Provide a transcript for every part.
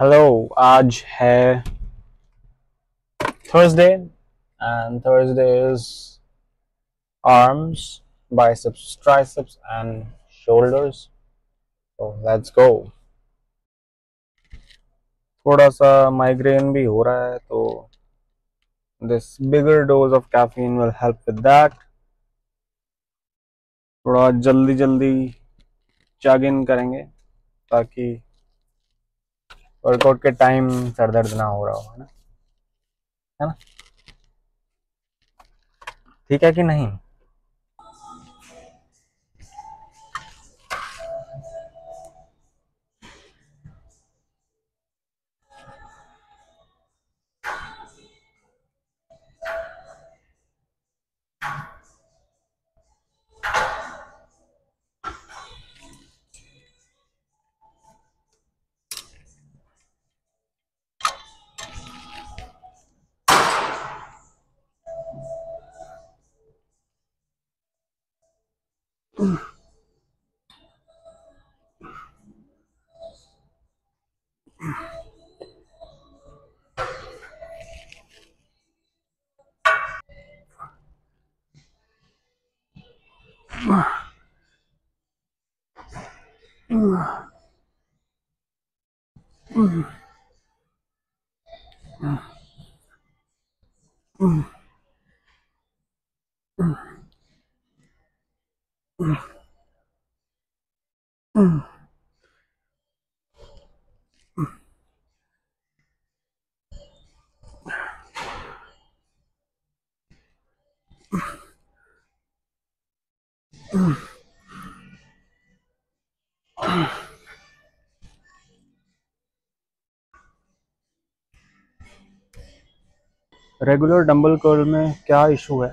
Hello आज है Thursday and Thursday is arms biceps triceps and shoulders तो let's go थोड़ा सा माइग्रेन भी हो रहा है तो this bigger dose of caffeine will help with that थोड़ा जल्दी जल्दी चग इन करेंगे ताकि वर्कआउट के टाइम सर दर्द ना हो रहा हो, है ना? है ना? ठीक है कि नहीं? 嗯。嗯。嗯。嗯。嗯。嗯。嗯。रेगुलर डंबल कर्ल में क्या इशू है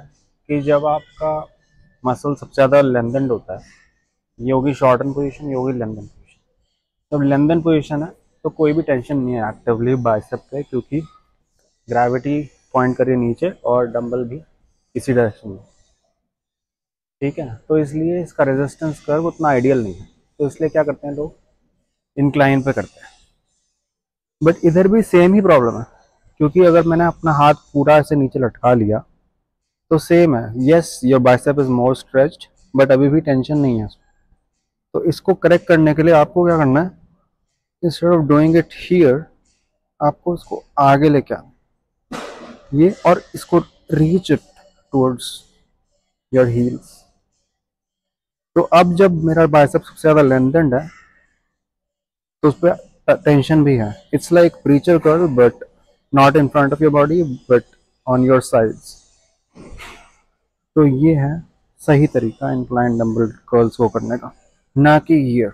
कि जब आपका मसल सबसे ज़्यादा लेंथनड होता है। ये होगी शॉर्टन पोजिशन ये होगी लेंथन पोजीशन जब लेंथन पोजिशन है तो कोई भी टेंशन नहीं है एक्टिवली बाइसेप पे, क्योंकि ग्रेविटी पॉइंट करिए नीचे और डंबल भी इसी डायरेक्शन में। ठीक है? तो इसलिए इसका रेजिस्टेंस कर्व उतना आइडियल नहीं है। तो इसलिए क्या करते हैं लोग? इंक्लाइन पे करते हैं। बट इधर भी सेम ही प्रॉब्लम है, क्योंकि अगर मैंने अपना हाथ पूरा ऐसे नीचे लटका लिया तो सेम है। Yes your bicep is more stretched but अभी भी टेंशन नहीं है तो इसको करेक्ट करने के लिए आपको क्या करना है? Instead of doing it here आपको इसको आगे लेके आना ये और इसको reach it towards your heels तो अब जब मेरा बाइसेप सबसे ज़्यादा लेंथेंड है तो उस पर टेंशन भी है। It's like preacher curl but not in front of your body but on your sides तो ये है सही तरीका इंक्लाइन डंबल कर्ल्स को करने का ना कि ईयर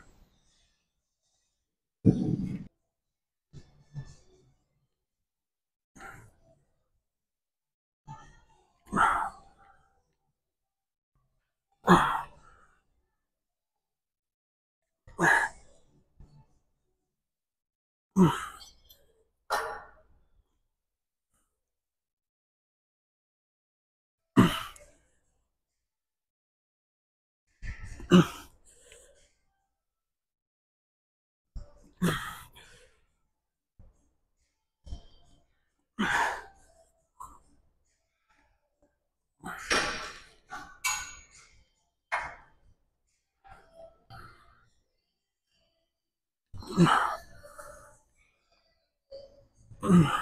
Mm-hmm.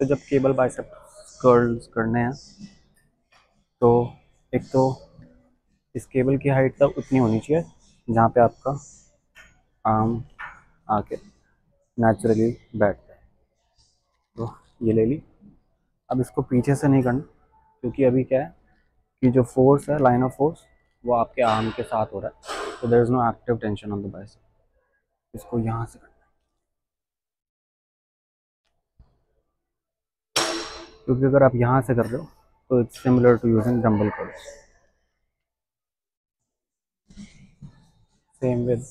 तो जब केबल बाइसेप कर्ल्स करने हैं तो एक तो इस केबल की हाइट तक उतनी होनी चाहिए, जहाँ पे आपका आर्म आके नेचुरली बैठता है। तो ये ले ली। अब इसको पीछे से नहीं करना, क्योंकि अभी क्या है कि जो फोर्स है लाइन ऑफ़ फोर्स वो आपके आर्म के साथ हो रहा है तो there is no active tension on the bicep इसको यहाँ से करना। क्योंकि अगर आप यहाँ से कर रहे हो तो it's similar to using dumbbell curls same with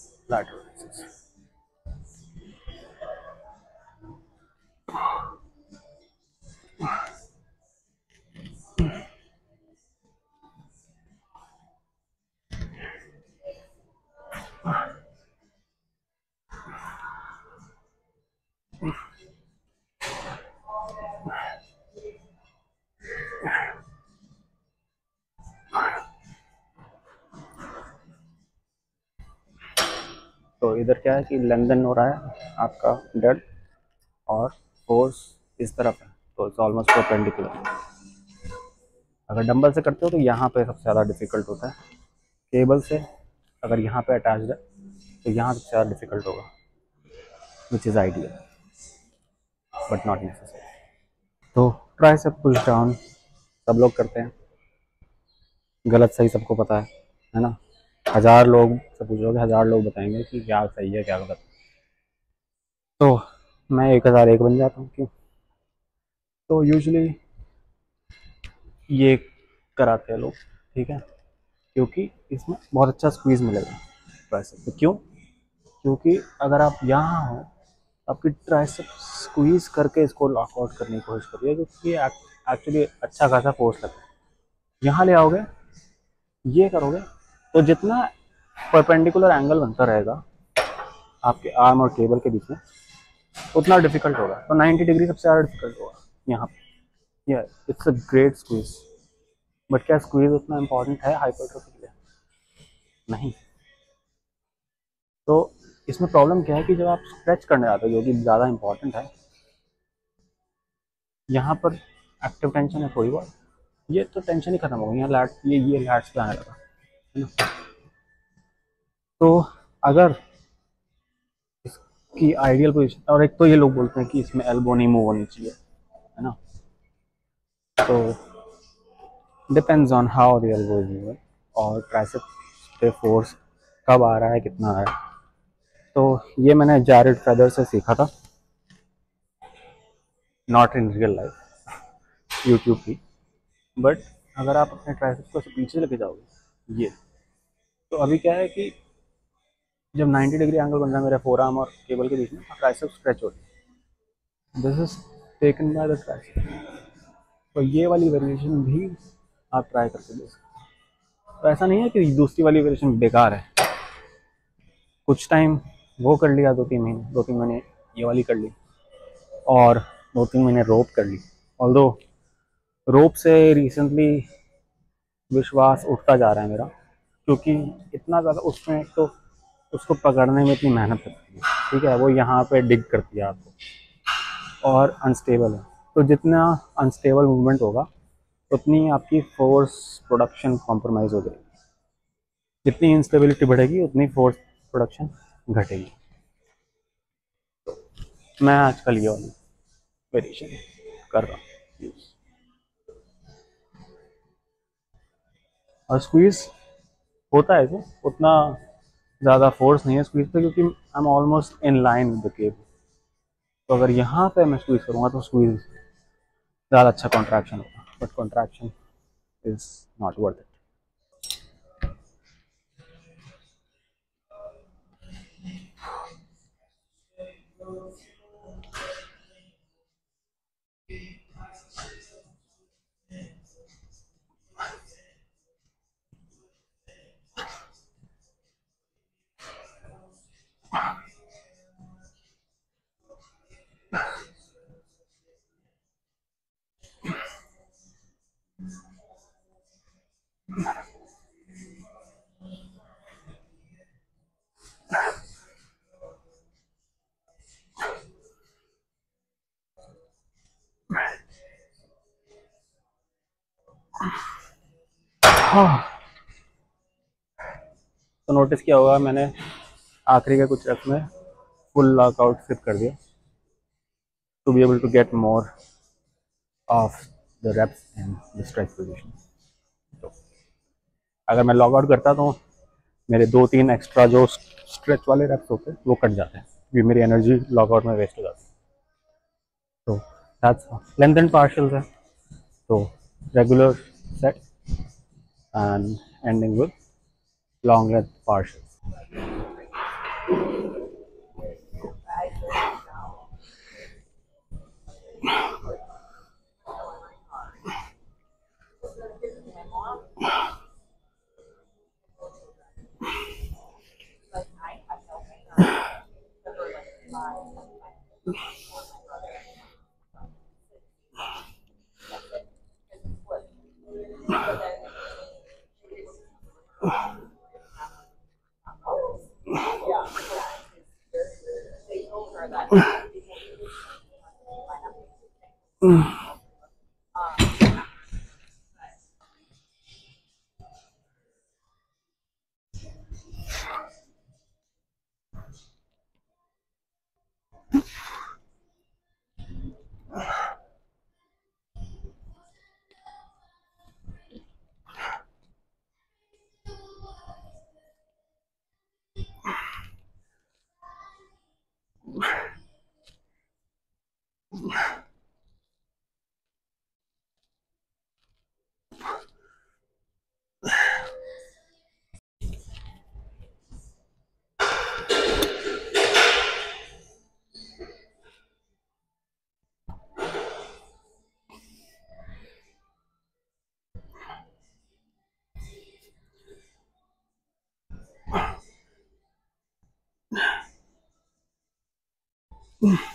इधर क्या है कि लेंदन हो रहा है, आपका डेड और फोर्स इस तरफ़ है तो इट्स ऑलमोस्ट परपेंडिकुलर अगर डंबल से करते हो तो यहाँ पे सबसे ज़्यादा डिफ़िकल्ट होता है। केबल से अगर यहाँ पे अटैच है तो यहाँ सबसे ज़्यादा डिफ़िकल्ट होगा which is ideal but not necessary तो ट्राई सब पुश डाउन सब लोग करते हैं। गलत सही सबको पता है है ना? हज़ार लोग, से पूछोगे हज़ार लोग बताएँगे कि क्या सही है, क्या गलत। तो मैं एक हज़ार एक बन जाता हूँ, क्यों? तो यूजुअली ये कराते हैं लोग, ठीक है? क्योंकि इसमें बहुत अच्छा स्क्वीज़ मिलेगा वैसे तो क्यों? क्योंकि अगर आप यहाँ हो, आपकी ट्राइसेप स्क्वीज़ करके इसको लॉकआउट करने की कोशिश करिए क्योंकि एक्चुअली अच्छा खासा फोर्स लगता है। यहाँ ले आओगे, ये करोगे तो जितना परपेंडिकुलर एंगल बनता रहेगा, आपके आर्म और केबल के बीच में, उतना डिफ़िकल्ट होगा। तो 90 डिग्री सबसे ज़्यादा डिफ़िकल्ट होगा, यहाँ पे। ये it's a great squeeze but क्या स्क्वीज उतना इम्पोर्टेंट है हाइपरट्रोफी के लिए? नहीं। तो इसमें प्रॉब्लम क्या है कि जब आप स्ट्रेच करने जाते हो, जो कि ज़्यादा इम्पोर्टेंट है, यहाँ पर एक्टिव टेंशन है थोड़ी बहुत। ये तो टेंशन ही खत्म हो गई, यहाँ लैट ये ये लैट्स पे आने लगा। तो अगर इसकी आइडियल पोजीशन और एक तो ये लोग बोलते हैं कि इसमें एल्बो नहीं मूव होनी चाहिए, है ना? तो depends on how the elbow is moving और ट्राइसेप पे फोर्स कब आ रहा है, कितना आ रहा है। तो ये मैंने जारेड फेदर से सीखा था। Not in real life YouTube की। बट अगर आप अपने ट्राइसेप को पीछे लेके जाओगे, ये। तो अभी क्या है कि जब 90 डिग्री एंगल बन रहा है मेरे फोर आर्म और केबल के बीच में ट्राइसेप स्ट्रेच हो रही this is taken by the tricep तो ये वाली वेरिएशन भी आप ट्राई करके देख सकते तो ऐसा नहीं है कि दूसरी वाली वेरिएशन बेकार है। कुछ टाइम वो कर लिया, दो तीन महीने, दो तीन महीने ये वाली कर ली और दो तीन महीने रोप कर ली। ऑल रोप से रिसेंटली विश्वास उठता जा रहा है मेरा। क्योंकि इतना ज़्यादा उसमें तो उसको पकड़ने में इतनी मेहनत लगती है, ठीक है? वो यहाँ पे डिग करती है आपको। और अनस्टेबल है। तो जितना अनस्टेबल मूवमेंट होगा, उतनी आपकी फोर्स प्रोडक्शन कॉम्प्रोमाइज़ हो जाएगी। जितनी इंस्टेबिलिटी बढ़ेगी, उतनी फोर्स प्रोडक्शन घटेगी। तो मैं आजकल ये वाली वेरिएशन कर रहा हूँ। और स्क्वीज़ होता है जो उतना ज़्यादा फोर्स नहीं है स्क्वीज पे, क्योंकि I am almost in line with the cable तो अगर यहाँ पे मैं स्क्वीज करूँगा तो स्क्वीज ज़्यादा अच्छा कॉन्ट्रैक्शन होगा but contraction is not worth it हाँ तो नोटिस किया होगा मैंने आखिरी के कुछ रफ में फुल लॉकआउट स्किप कर दिया। To be able to get more of the reps and the stretch position तो अगर मैं लॉग आउट करता तो मेरे दो तीन एक्स्ट्रा जो स्ट्रेच वाले रेप्स होते हैं वो कट जाते हैं। क्योंकि मेरी एनर्जी लॉकआउट में वेस्ट हो जाती है। तो दैट्स लेंथ एंड पार्शल्स है। तो regular set and ending with long length partial. Mm. Mm.